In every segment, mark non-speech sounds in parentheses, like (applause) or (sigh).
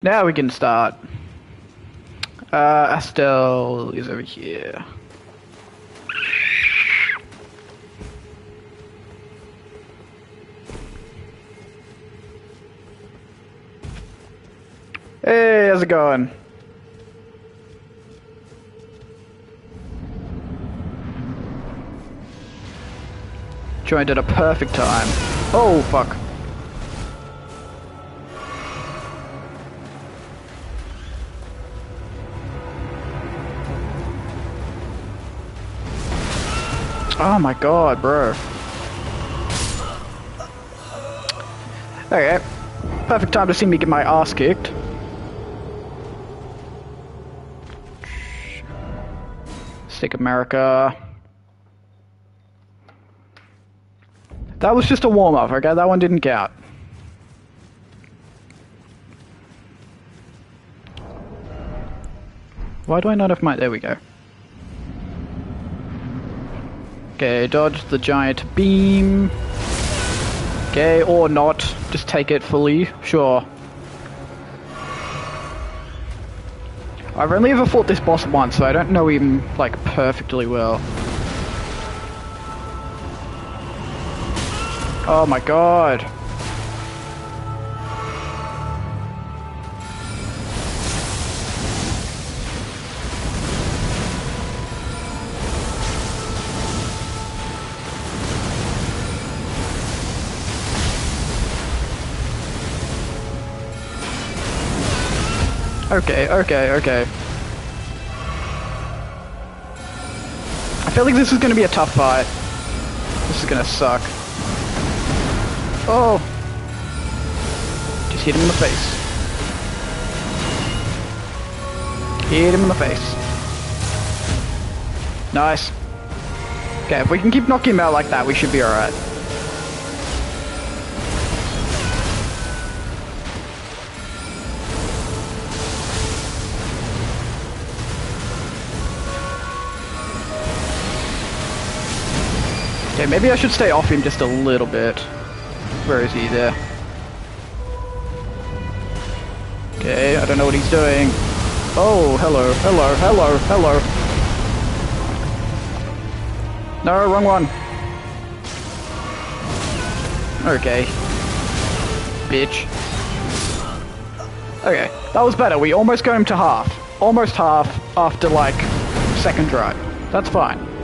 Now we can start. Uh, Astel is over here. Hey, how's it going? Joined at a perfect time. Oh, fuck. Oh my god, bro. Okay. Perfect time to see me get my ass kicked. Stick America. That was just a warm-up, okay? That one didn't count. Why do I not have my... There we go. Okay, dodge the giant beam. Okay, or not. Just take it fully. Sure. I've only ever fought this boss once, so I don't know him, like, perfectly well. Oh my god. Okay, okay, okay. I feel like this is gonna be a tough fight. This is gonna suck. Oh! Just hit him in the face. Hit him in the face. Nice. Okay, if we can keep knocking him out like that, we should be alright. Okay, maybe I should stay off him just a little bit. Where is he? There. Okay, I don't know what he's doing. Oh, hello, hello, hello, hello. No, wrong one. Okay. Bitch. Okay, that was better. We almost got him to half. Almost half after, like, second try. That's fine.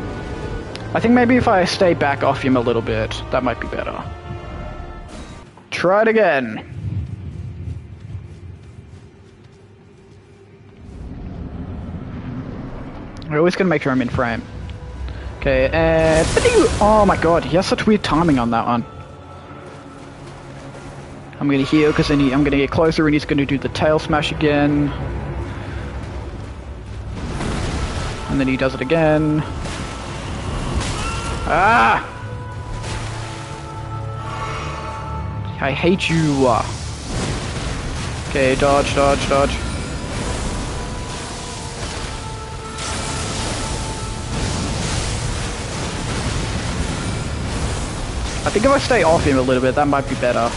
I think maybe if I stay back off him a little bit, that might be better. Try it again. We're always gonna make sure I'm in frame. Okay, and... Oh my god, he has such weird timing on that one. I'm gonna heal because then I'm gonna get closer and he's gonna do the tail smash again. And then he does it again. Ah! I hate you. Okay, dodge, dodge, dodge. I think if I stay off him a little bit, that might be better.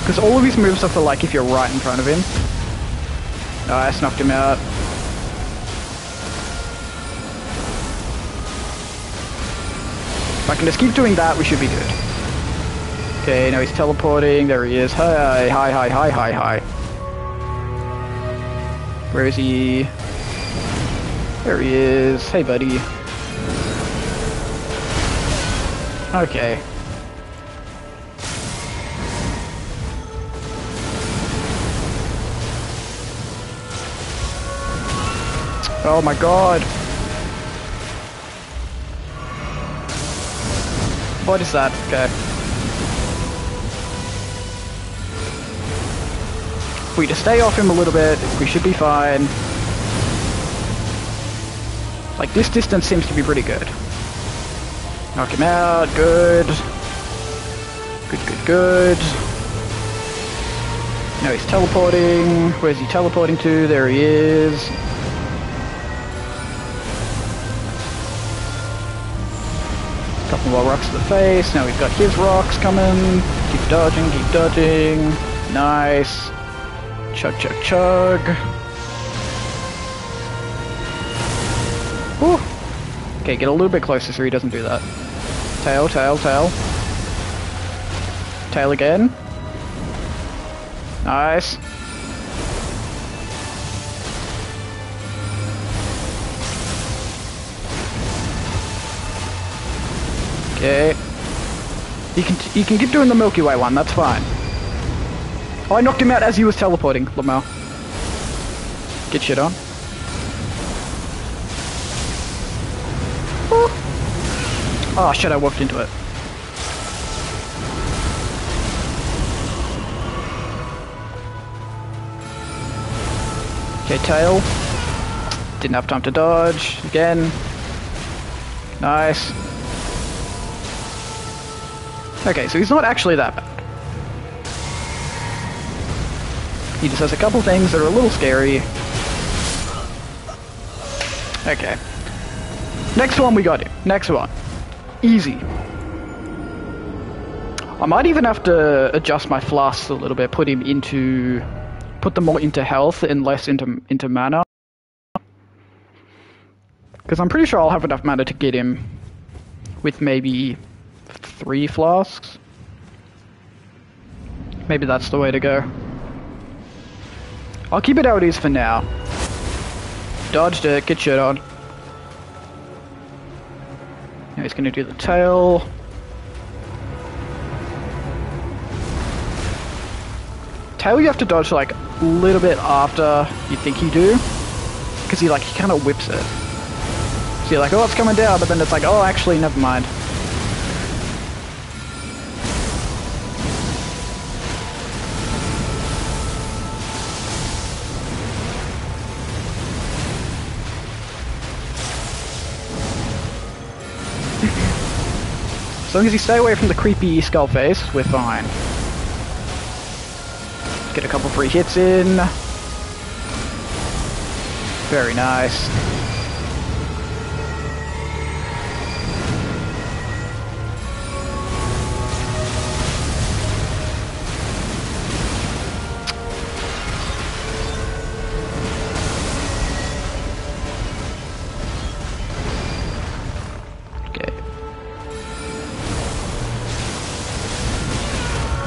Because all of his moves are for like if you're right in front of him. Nice, knocked him out. If I can just keep doing that, we should be good. Okay, now he's teleporting. There he is. Hi, hi, hi, hi, hi, hi. Where is he? There he is. Hey, buddy. Okay. Oh my god. What is that? Okay. If we just stay off him a little bit, we should be fine. Like, this distance seems to be pretty good. Knock him out, good. Good, good, good. Now he's teleporting. Where's he teleporting to? There he is. Couple more rocks to the face. Now we've got his rocks coming. Keep dodging, keep dodging. Nice. Chug, chug, chug. Whew. Okay, get a little bit closer so he doesn't do that. Tail, tail, tail. Tail again. Nice. Okay. You can you can keep doing the Milky Way one. That's fine. Oh, I knocked him out as he was teleporting, Lamel. Get shit on. Oh. Oh shit! I walked into it. Okay, tail. Didn't have time to dodge. Again. Nice. Okay, so he's not actually that bad. He just has a couple things that are a little scary. Okay. Next one we got him. Next one. Easy. I might even have to adjust my flasks a little bit, put him into... Put them more into health and less into, into mana. Because I'm pretty sure I'll have enough mana to get him with maybe three flasks. Maybe that's the way to go. I'll keep it how it is for now. Dodged it, get shit on. Now he's gonna do the tail. Tail you have to dodge like a little bit after you think you do. Because he like, he kind of whips it. So you're like, oh, it's coming down, but then it's like, oh, actually, never mind. Long as you stay away from the creepy skull face, we're fine. Get a couple free hits in. Very nice.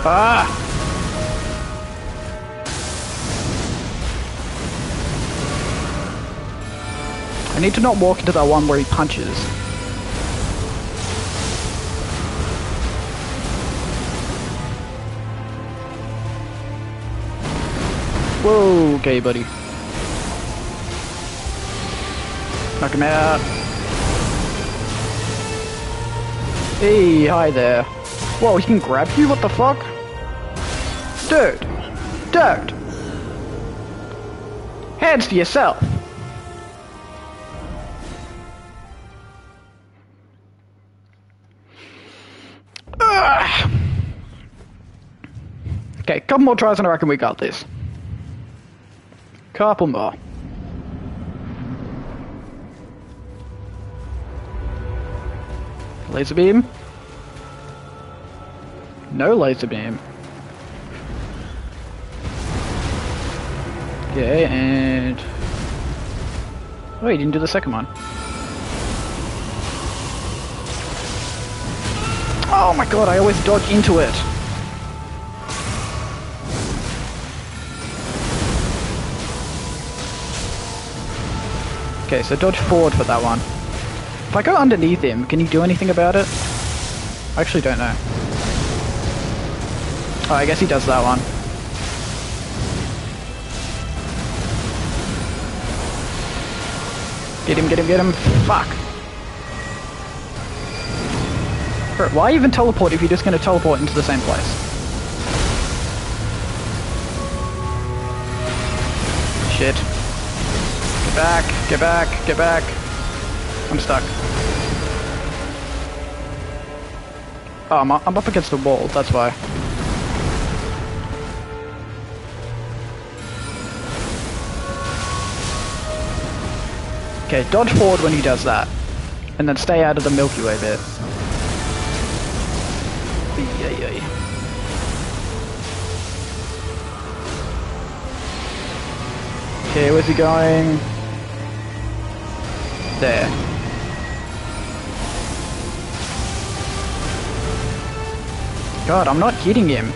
Ah! I need to not walk into that one where he punches. Whoa, okay, buddy. Knock him out. Hey, hi there. Whoa, he can grab you? What the fuck? Dude! Dirt! Hands to yourself! Ugh. Okay, couple more tries and I reckon we got this. Couple more. Laser beam. No laser beam. Okay, and... Oh, he didn't do the second one. Oh my god, I always dodge into it. Okay, so dodge forward for that one. If I go underneath him, can he do anything about it? I actually don't know. Oh, I guess he does that one. Get him, get him, get him. Fuck. Bro, why even teleport if you're just going to teleport into the same place? Shit. Get back, get back, get back. I'm stuck. Oh, I'm, I'm up against the wall, that's why. Okay, dodge forward when he does that. And then stay out of the Milky Way bit. Okay, where's he going? There. God, I'm not hitting him.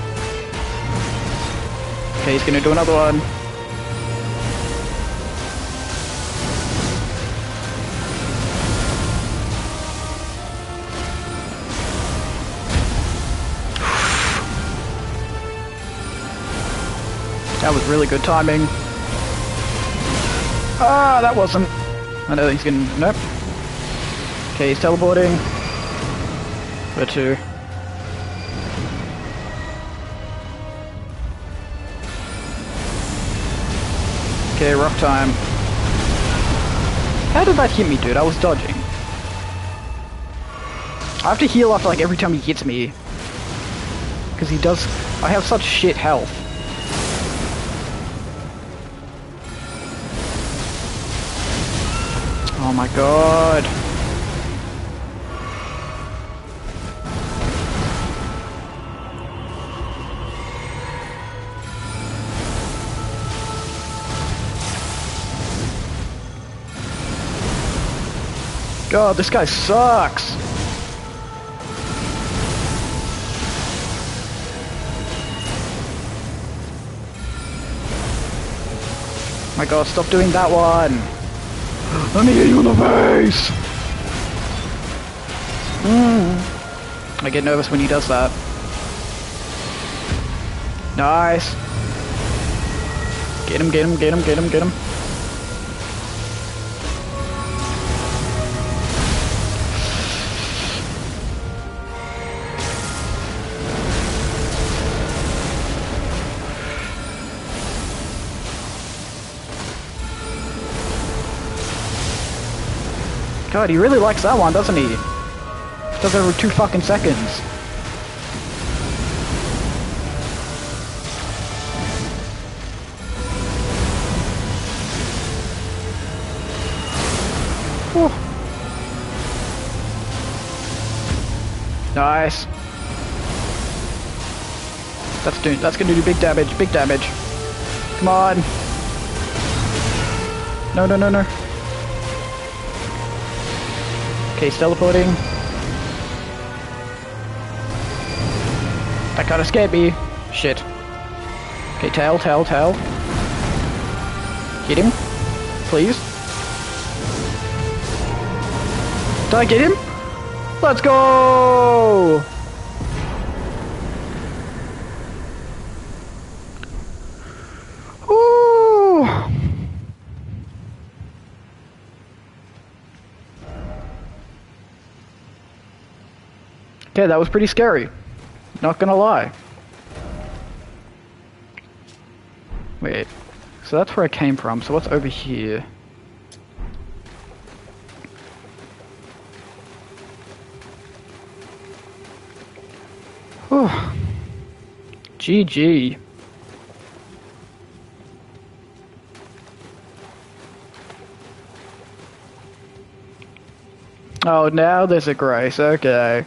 Okay, he's gonna do another one. That was really good timing. Ah, that wasn't. I know he's gonna. Nope. Okay, he's teleporting. Where to? Okay, rock time. How did that hit me, dude? I was dodging. I have to heal after like every time he hits me. Because he does... I have such shit health. My god. God, this guy sucks. My god, stop doing that one. Let me hit you in the face. Mm. I get nervous when he does that. Nice. Get him, get him, get him, get him, get him. God, he really likes that one, doesn't he? Does it every two fucking seconds. Nice. That's doing. That's gonna do big damage. Big damage. Come on. No, no, no, no. Okay, he's teleporting. That kinda scared me. Shit. Okay, tail, tail, tail. Get him. Please. Did I get him? Let's go! Okay, that was pretty scary. Not gonna lie. Wait. So that's where I came from. So what's over here? Whew. GG. Oh, now there's a grace. Okay.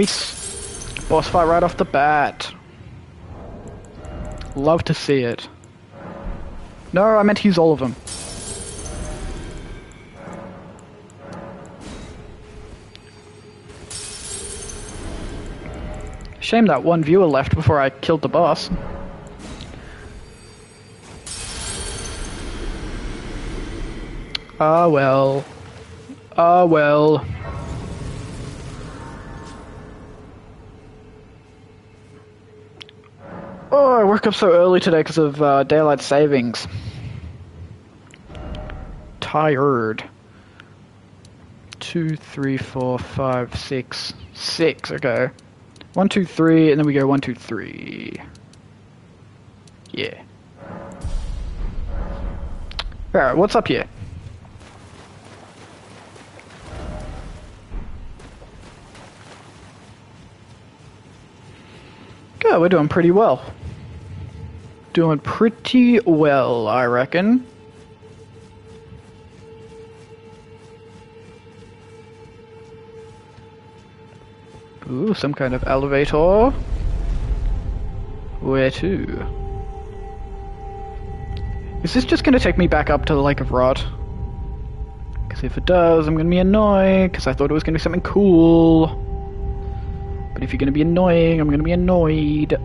Nice. Boss fight right off the bat. Love to see it. No, I meant to use all of them. Shame that one viewer left before I killed the boss. Ah well. Ah well. Oh, I woke up so early today because of uh, daylight savings. Tired. Two, three, four, five, six, six. Okay. One, two, three, and then we go one, two, three. Yeah. Alright, what's up here? Good, we're doing pretty well. Doing pretty well, I reckon. Ooh, some kind of elevator. Where to? Is this just gonna take me back up to the Lake of Rot? Because if it does, I'm gonna be annoyed, because I thought it was gonna be something cool. But if you're gonna be annoying, I'm gonna be annoyed.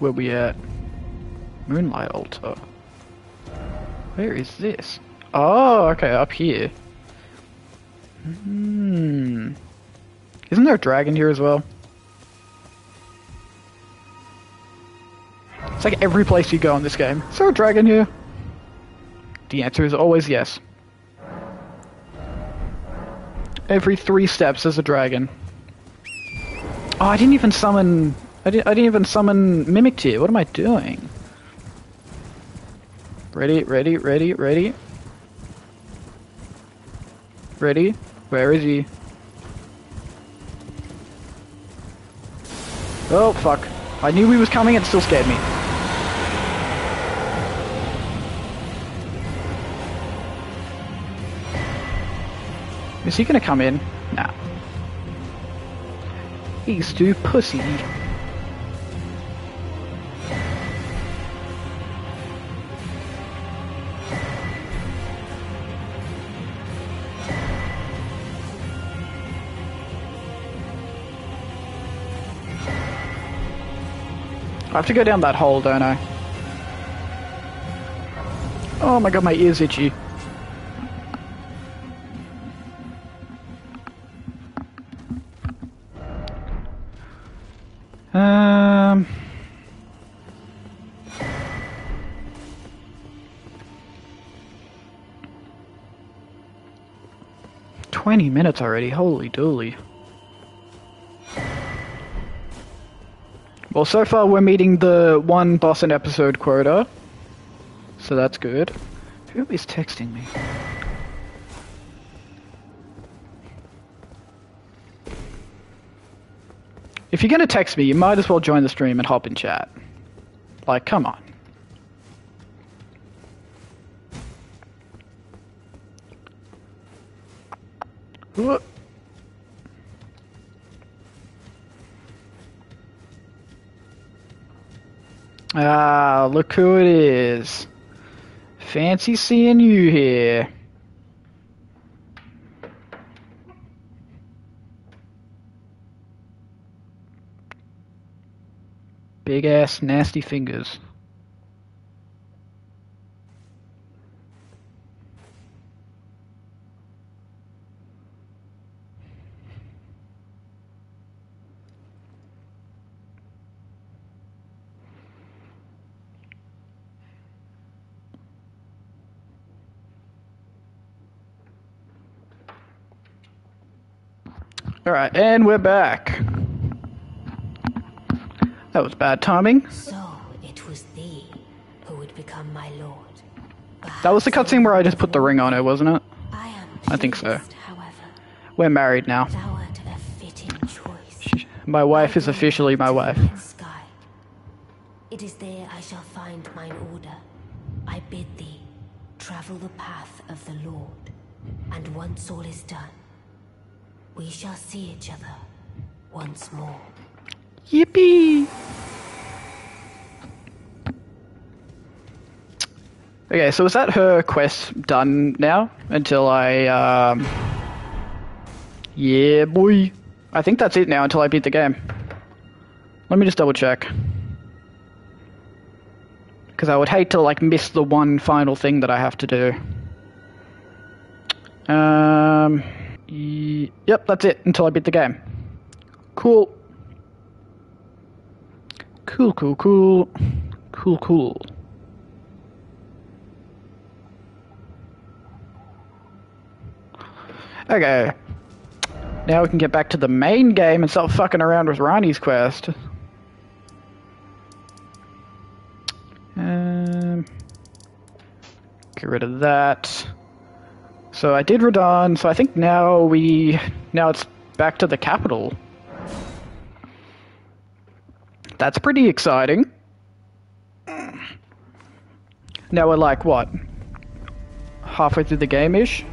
Where we at? Moonlight Altar. Where is this? Oh, okay, up here. Hmm. Isn't there a dragon here as well? It's like every place you go in this game. Is there a dragon here? The answer is always yes. Every three steps there's a dragon. Oh, I didn't even summon... I didn't, I didn't even summon Mimic to you. What am I doing? Ready, ready, ready, ready. Ready? Where is he? Oh, fuck. I knew he was coming, it still scared me. Is he gonna come in? Nah. He's too pussy. I have to go down that hole, don't I? Oh my god, my ear's itchy. Um... Twenty minutes already, holy dooly. Well, so far we're meeting the one boss and episode quota. So that's good. Who is texting me? If you're gonna text me, you might as well join the stream and hop in chat. Like, come on. Look who it is. Fancy seeing you here. Big ass nasty fingers. Alright, and we're back. That was bad timing. So it was thee who would become my lord. That was the cutscene where I just put the ring on her, wasn't it? I am I think so. However, We're married now. thou art a fitting choice. My wife is officially my wife. Sky. It is there I shall find mine order. I bid thee travel the path of the Lord, and once all is done, we shall see each other once more. Yippee! Okay, so is that her quest done now? Until I, um... Yeah, boy. I think that's it now until I beat the game. Let me just double check. Because I would hate to, like, miss the one final thing that I have to do. Um... Yep, that's it until I beat the game. Cool. Cool, cool, cool. Cool, cool. Okay. Now we can get back to the main game and stop fucking around with Ranni's quest. Um, get rid of that. So I did Radahn, so I think now we... Now it's back to the capital. That's pretty exciting. Now we're like, what? Halfway through the game-ish?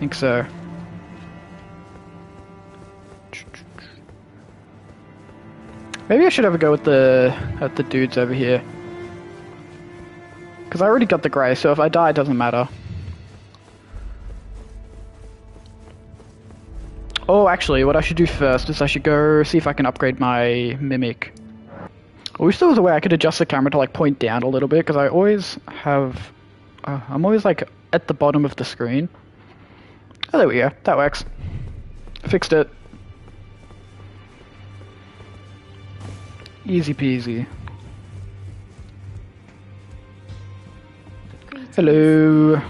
think so. Maybe I should have a go with the at the dudes over here. Because I already got the grey, so if I die, it doesn't matter. Oh, actually, what I should do first is I should go see if I can upgrade my Mimic. I wish there was a way I could adjust the camera to like point down a little bit, because I always have... Uh, I'm always like at the bottom of the screen. Oh, there we go. That works. Fixed it. Easy peasy. Hello.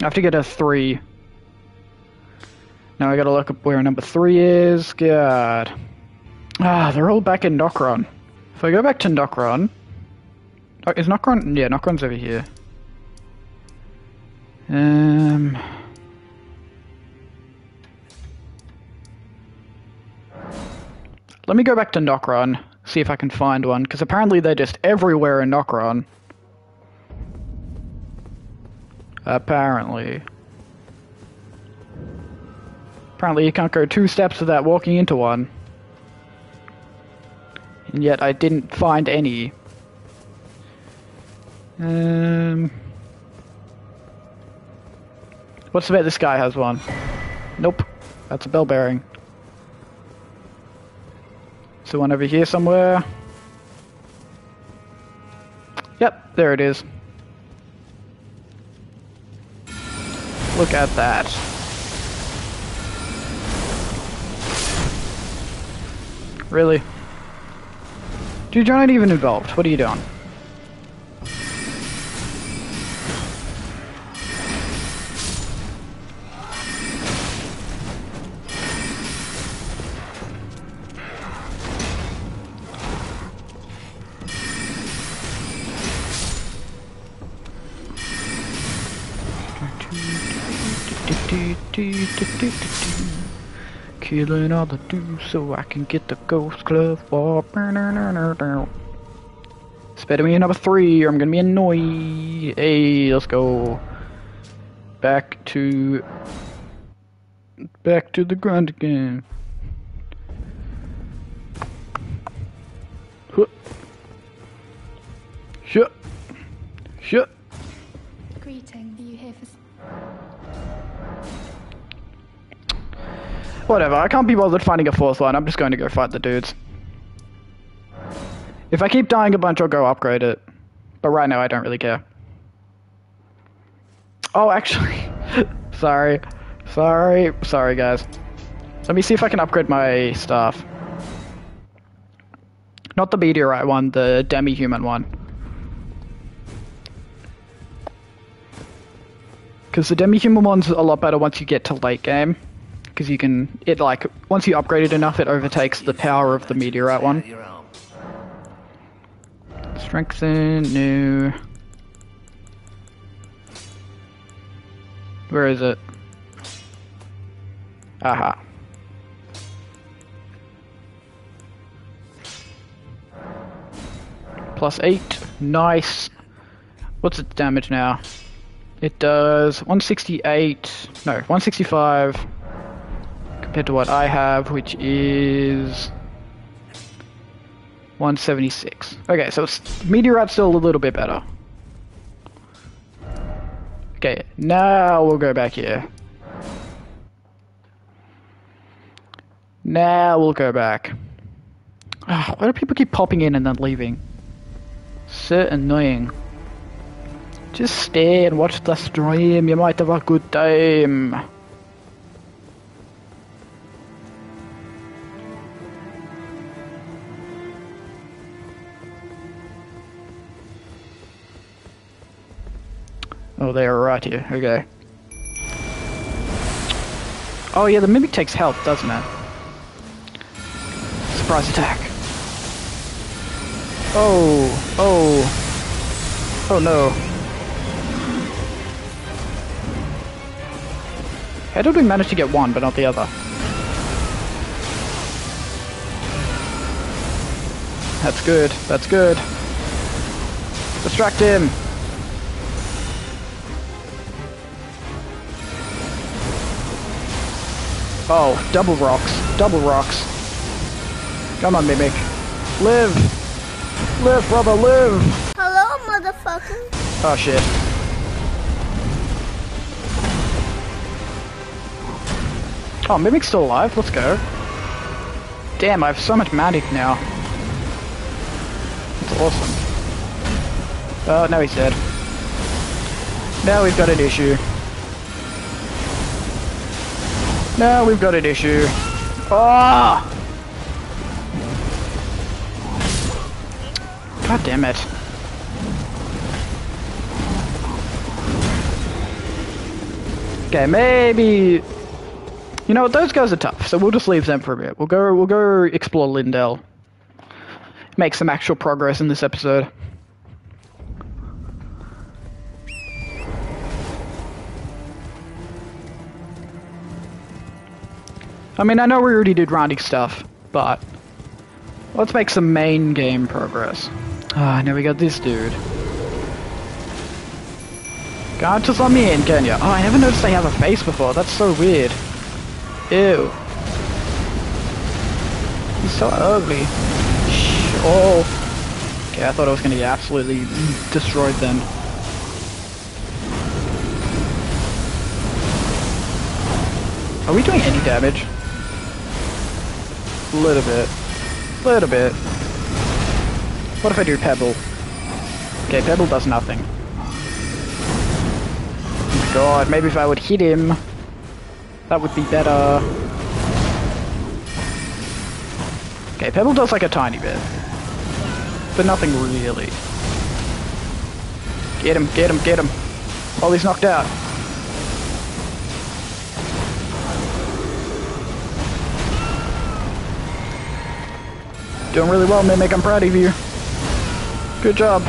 I have to get a three. Now I gotta look up where number three is. God. Ah, they're all back in Nokron. If I go back to Nokron... Oh, is Nokron... Yeah, Nokron's over here. Um... Let me go back to Nokron, see if I can find one, because apparently they're just everywhere in Nokron. Apparently. Apparently you can't go two steps without walking into one. And yet I didn't find any. Um... What's the bet this guy has one? Nope. That's a bell bearing. So one over here somewhere. Yep, there it is. Look at that. Really? Dude, you're not even involved. What are you doing? Killing all the dudes so I can get the ghost glovewort It's better number three or I'm gonna be annoyed. Hey, let's go. Back to back to the grind again. Huh. Shut. Shut. Whatever, I can't be bothered finding a fourth one. I'm just going to go fight the dudes. If I keep dying a bunch, I'll go upgrade it. But right now, I don't really care. Oh, actually... (laughs) sorry. Sorry. Sorry, guys. Let me see if I can upgrade my stuff. Not the meteorite one, the demi-human one. Because the demi-human one's a lot better once you get to late game because you can it like once you upgrade it enough, it overtakes the power of the meteorite one. Strengthen new. Where is it? Aha. Plus eight. Nice. What's its damage now? It does 168. No, 165 compared to what I have, which is 176. Okay, so Meteorite's still a little bit better. Okay, now we'll go back here. Now we'll go back. Oh, why do people keep popping in and then leaving? So annoying. Just stay and watch the stream, you might have a good time. Oh, they are right here. Okay. Oh yeah, the Mimic takes health, doesn't it? Surprise attack. Oh, oh. Oh no. How did we manage to get one but not the other? That's good, that's good. Distract him! Oh, double rocks, double rocks. Come on, Mimic. Live! Live, brother, live! Hello, motherfucker. Oh shit. Oh, Mimic's still alive, let's go. Damn, I have so much magic now. That's awesome. Oh, now he's dead. Now we've got an issue. Now we've got an issue. Ah! God damn it. Okay, maybe... You know what, those guys are tough, so we'll just leave them for a bit. We'll go, we'll go explore Leyndell. Make some actual progress in this episode. I mean, I know we already did rounding stuff, but let's make some main game progress. Ah, now we got this dude. Can't just let me in, can? Oh, I never noticed they have a face before. That's so weird. Ew. He's so ugly. Oh. Okay, I thought I was gonna get absolutely destroyed then. Are we doing any damage? Little bit. Little bit. What if I do Pebble? Okay, Pebble does nothing. Oh god, maybe if I would hit him, that would be better. Okay, Pebble does like a tiny bit. But nothing really. Get him, get him, get him. Oh, he's knocked out. Doing really well, Mimic. I'm proud of you. Good job.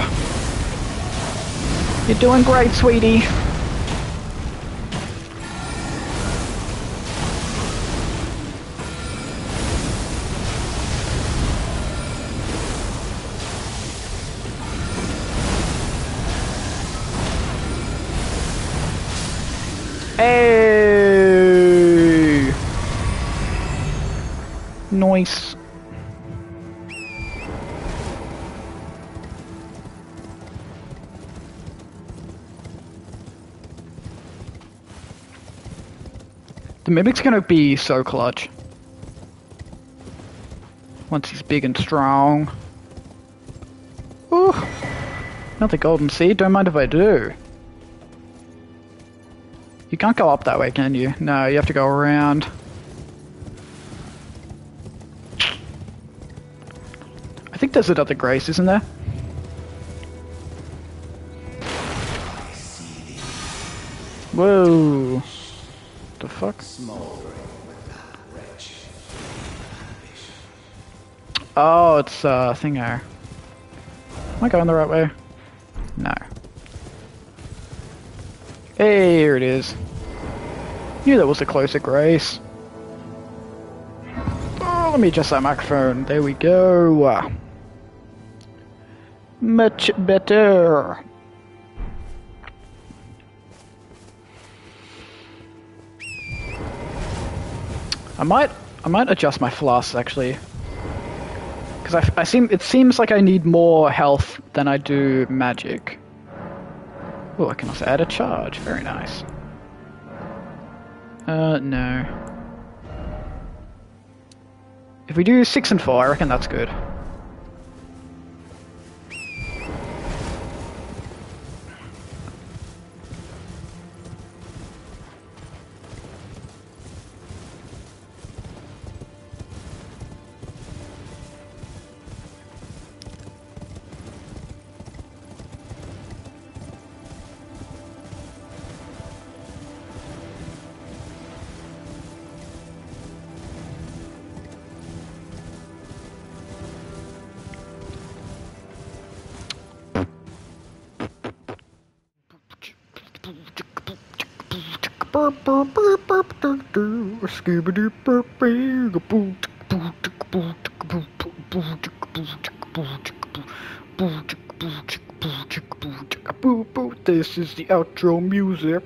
You're doing great, sweetie. Hey! Nice. The Mimic's gonna be so clutch. Once he's big and strong. Ooh. Not the golden seed, don't mind if I do. You can't go up that way, can you? No, you have to go around. I think there's another Grace, isn't there? Whoa. Fuck? Oh, it's uh, Thingo. Am I going the right way? No. Hey, here it is. Knew that was a closer Grace. Oh, let me adjust that microphone. There we go. Much better. I might, I might adjust my flasks actually, because I, I seem, it seems like I need more health than I do magic. Oh, I can also add a charge. Very nice. Uh, no. If we do six and four, I reckon that's good. The outro music.